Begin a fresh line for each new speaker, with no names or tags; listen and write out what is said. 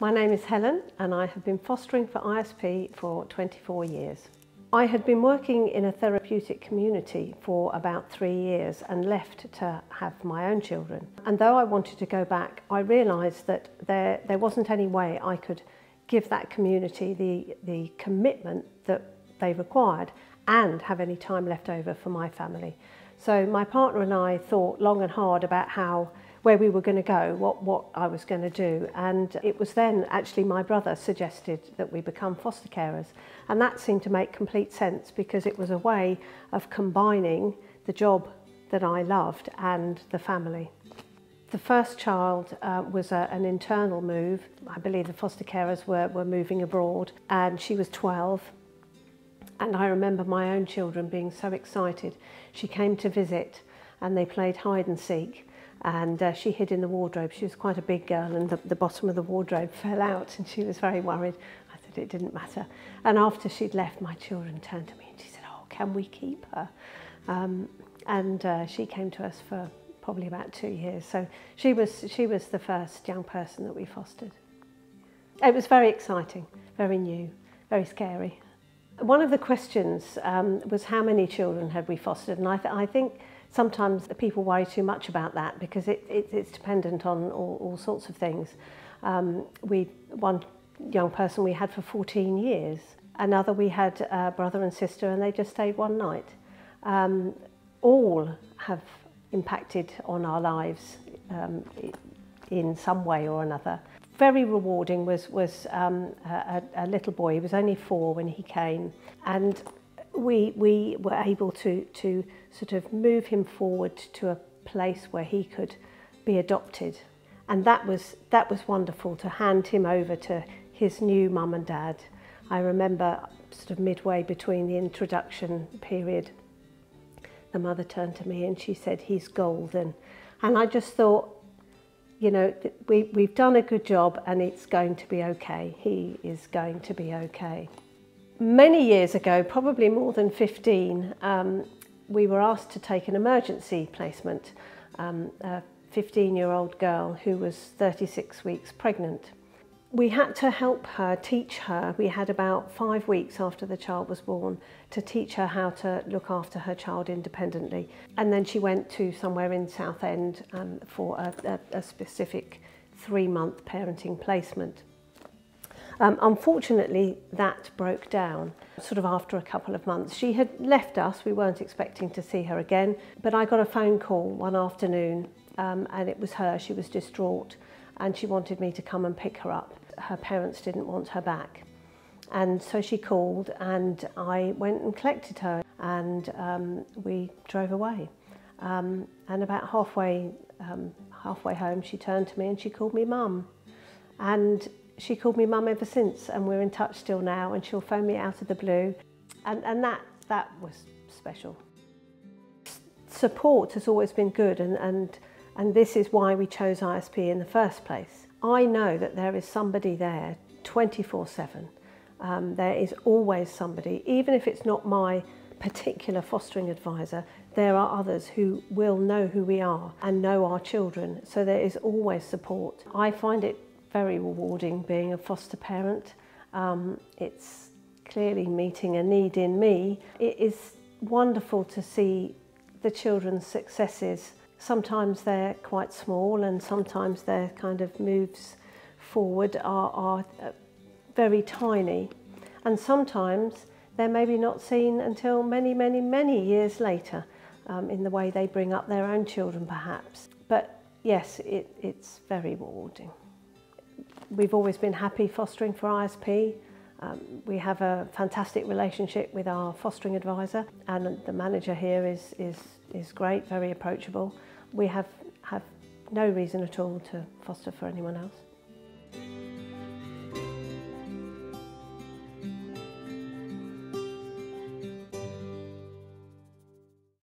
My name is Helen and I have been fostering for ISP for 24 years. I had been working in a therapeutic community for about three years and left to have my own children. And though I wanted to go back, I realised that there, there wasn't any way I could give that community the, the commitment that they required and have any time left over for my family. So my partner and I thought long and hard about how where we were going to go, what, what I was going to do. And it was then actually my brother suggested that we become foster carers. And that seemed to make complete sense because it was a way of combining the job that I loved and the family. The first child uh, was a, an internal move. I believe the foster carers were, were moving abroad and she was 12. And I remember my own children being so excited. She came to visit and they played hide and seek and uh, she hid in the wardrobe. She was quite a big girl and the, the bottom of the wardrobe fell out and she was very worried. I said it didn't matter. And after she'd left, my children turned to me and she said, oh, can we keep her? Um, and uh, she came to us for probably about two years. So she was, she was the first young person that we fostered. It was very exciting, very new, very scary. One of the questions um, was how many children had we fostered? And I, th I think sometimes people worry too much about that because it, it, it's dependent on all, all sorts of things. Um, we, one young person we had for 14 years, another we had a brother and sister and they just stayed one night. Um, all have impacted on our lives um, in some way or another. Very rewarding was, was um, a, a little boy, he was only four when he came and we, we were able to, to sort of move him forward to a place where he could be adopted. And that was, that was wonderful to hand him over to his new mum and dad. I remember sort of midway between the introduction period, the mother turned to me and she said, he's golden. And I just thought, you know, we, we've done a good job and it's going to be okay. He is going to be okay. Many years ago, probably more than 15, um, we were asked to take an emergency placement. Um, a 15-year-old girl who was 36 weeks pregnant. We had to help her, teach her. We had about five weeks after the child was born to teach her how to look after her child independently. And then she went to somewhere in Southend um, for a, a, a specific three-month parenting placement. Um, unfortunately, that broke down sort of after a couple of months. She had left us, we weren't expecting to see her again, but I got a phone call one afternoon um, and it was her, she was distraught and she wanted me to come and pick her up. Her parents didn't want her back. And so she called and I went and collected her and um, we drove away. Um, and about halfway, um, halfway home, she turned to me and she called me mum. And she called me mum ever since and we're in touch still now and she'll phone me out of the blue. And, and that, that was special. Support has always been good and, and, and this is why we chose ISP in the first place. I know that there is somebody there 24 7. Um, there is always somebody, even if it's not my particular fostering advisor, there are others who will know who we are and know our children. So there is always support. I find it very rewarding being a foster parent. Um, it's clearly meeting a need in me. It is wonderful to see the children's successes. Sometimes they're quite small and sometimes their kind of moves forward are, are uh, very tiny. And sometimes they're maybe not seen until many, many, many years later um, in the way they bring up their own children perhaps. But yes, it, it's very rewarding. We've always been happy fostering for ISP. Um, we have a fantastic relationship with our fostering advisor and the manager here is, is, is great, very approachable. We have, have no reason at all to foster for anyone else.